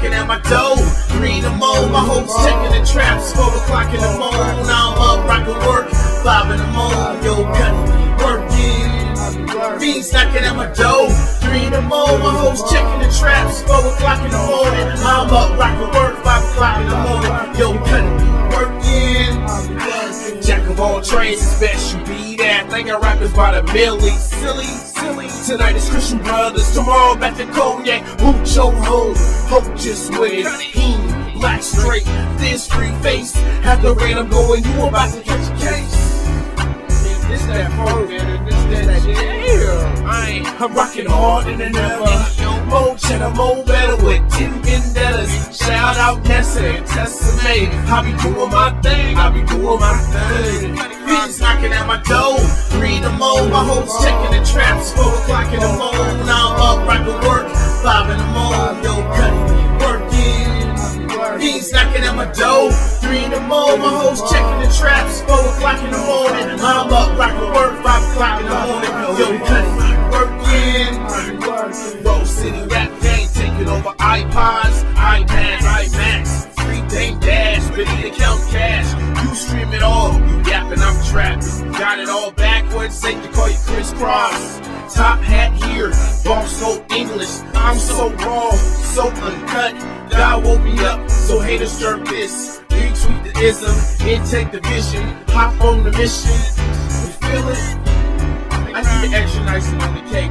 knocking at my door. Three in the morning, my hopes checking the traps. Four o'clock in the morning, now I'm up rockin' work. Five in the morning, yo, cutting me working. Fiends knocking at my door. Three in the morning, my hopes checking the traps. Four o'clock in the morning, I'm up rockin' work. Five o'clock in the morning, yo, cutting Trades, it's best you be that. Thinking rappers by the milli. Silly, silly. Tonight is Christian Brothers. Tomorrow back to Cognac. Mucho home. Hope just with it. He black straight. This free face. Have the rain, I'm going. You about to catch a case. This that phone, man. I'm rocking harder than ever. More cheddar, more better with 10 vendettas. Shout out Nessa and Tessa May. I be doing my thing. I be doing my thing. Beats knocking at my door. Three the morning. My hoes checking the traps. Four o'clock in the morning. Now I'm up, rocking work. Five in the morning. Yo, cutting, working. Beats knocking at my door. Three in the morning. My hoes checking the traps. Four o'clock in the morning. I'm up, rocking work. Over iPods, iPads, iMacs. Free day dash, need to count cash. You stream it all, you yapping, I'm trapping. Got it all backwards, safe to call you crisscross. Top hat here, boss so English. I'm so raw, so uncut. God woke me up, so haters jerk this. Retweet the ism, intake the vision, hop on the mission. You feel it? I need the extra nice on the cake,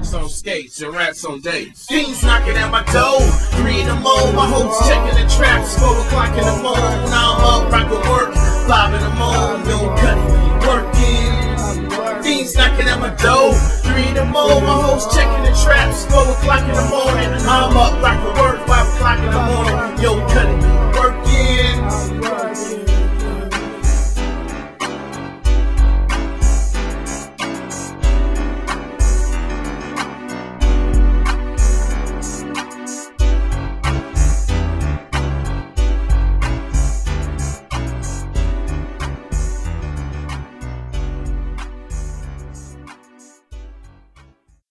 chicks on skates and rats on dates. Fiends knocking at my door, three in the morning, my hoes checking the traps, four o'clock in the morning, now I'm up, rockin' work, five in the morning, no cutting, working. Fiends knocking at my door, three in the morning, my hoes checking the traps, four o'clock in the morning, I'm up, rockin' work, five o'clock in the morning, yo, cutting,